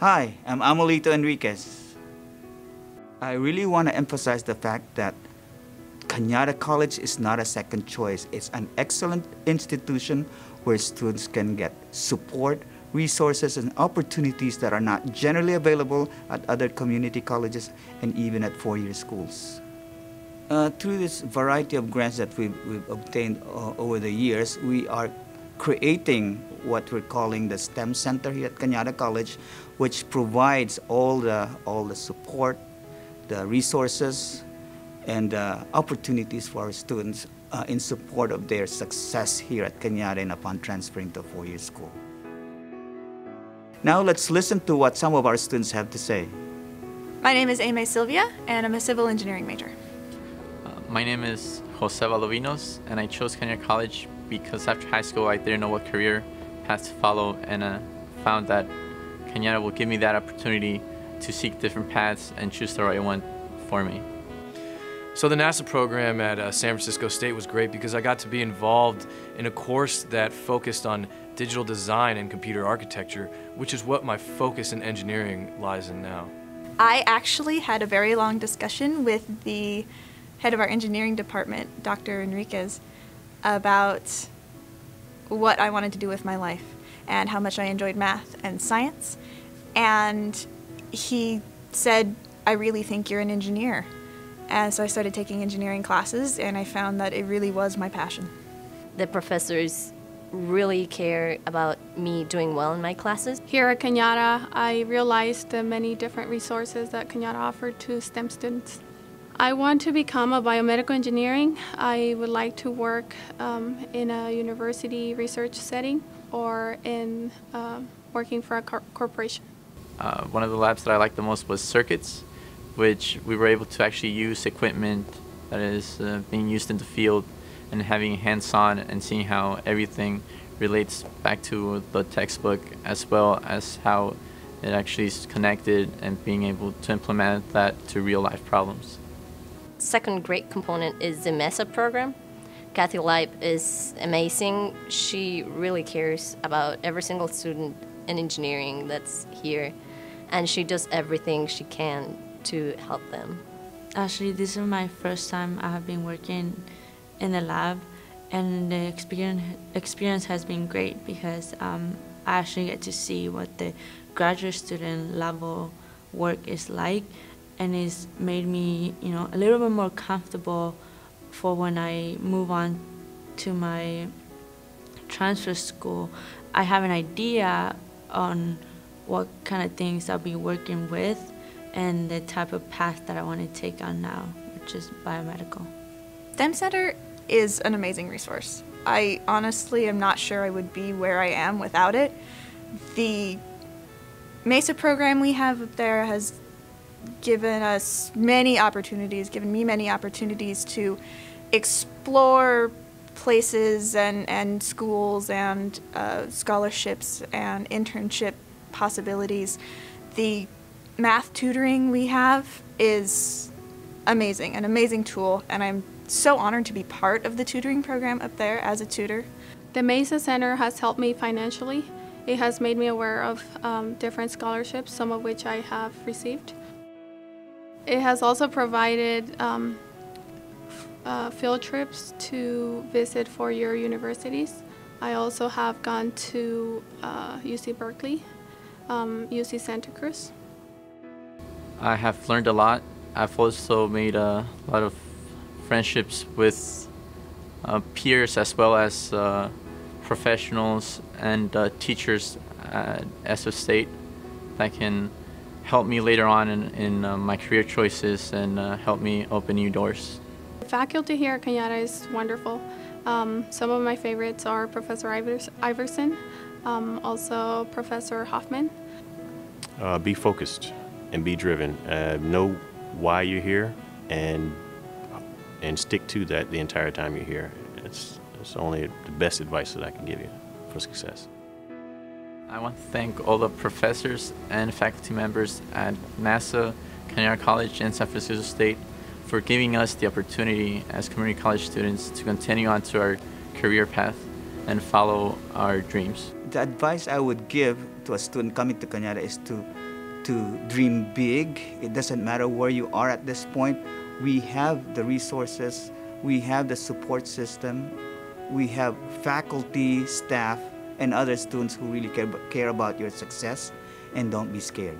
Hi, I'm Amelito Enriquez. I really want to emphasize the fact that Cañada College is not a second choice. It's an excellent institution where students can get support, resources, and opportunities that are not generally available at other community colleges and even at four-year schools. Uh, through this variety of grants that we've, we've obtained uh, over the years, we are creating what we're calling the STEM Center here at Cañada College, which provides all the, all the support, the resources, and uh, opportunities for our students uh, in support of their success here at Cañada and upon transferring to a four-year school. Now let's listen to what some of our students have to say. My name is Ame Sylvia, and I'm a civil engineering major. Uh, my name is Jose Valovinos, and I chose Cañada College because after high school I didn't know what career path to follow, and uh, found that Cañada will give me that opportunity to seek different paths and choose the right one for me. So the NASA program at uh, San Francisco State was great because I got to be involved in a course that focused on digital design and computer architecture, which is what my focus in engineering lies in now. I actually had a very long discussion with the head of our engineering department, Dr. Enriquez, about what I wanted to do with my life and how much I enjoyed math and science. And he said, I really think you're an engineer. And so I started taking engineering classes and I found that it really was my passion. The professors really care about me doing well in my classes. Here at Cañada, I realized the many different resources that Cañada offered to STEM students. I want to become a biomedical engineering. I would like to work um, in a university research setting or in uh, working for a cor corporation. Uh, one of the labs that I liked the most was circuits, which we were able to actually use equipment that is uh, being used in the field and having hands-on and seeing how everything relates back to the textbook as well as how it actually is connected and being able to implement that to real life problems. Second great component is the MESA program. Kathy Leib is amazing. She really cares about every single student in engineering that's here and she does everything she can to help them. Actually, this is my first time I have been working in the lab and the experience experience has been great because um, I actually get to see what the graduate student level work is like and it's made me you know a little bit more comfortable for when I move on to my transfer school I have an idea on what kind of things I'll be working with and the type of path that I want to take on now which is biomedical. STEM Center is an amazing resource. I honestly am not sure I would be where I am without it. The MESA program we have up there has given us many opportunities, given me many opportunities to explore places and, and schools and uh, scholarships and internship possibilities. The math tutoring we have is amazing, an amazing tool, and I'm so honored to be part of the tutoring program up there as a tutor. The Mesa Center has helped me financially. It has made me aware of um, different scholarships, some of which I have received. It has also provided um, uh, field trips to visit four-year universities. I also have gone to uh, UC Berkeley, um, UC Santa Cruz. I have learned a lot. I've also made a lot of friendships with uh, peers as well as uh, professionals and uh, teachers at SF State that can help me later on in, in uh, my career choices and uh, help me open new doors. The faculty here at Cañada is wonderful. Um, some of my favorites are Professor Ivers Iverson, um, also Professor Hoffman. Uh, be focused and be driven. know why you're here and and stick to that the entire time you're here. It's, it's only the best advice that I can give you for success. I want to thank all the professors and faculty members at NASA, Cañada College, and San Francisco State for giving us the opportunity as community college students to continue on to our career path and follow our dreams. the advice I would give to a student coming to Cañada is to to dream big. It doesn't matter where you are at this point. We have the resources, we have the support system, we have faculty, staff, and other students who really care, care about your success, and don't be scared.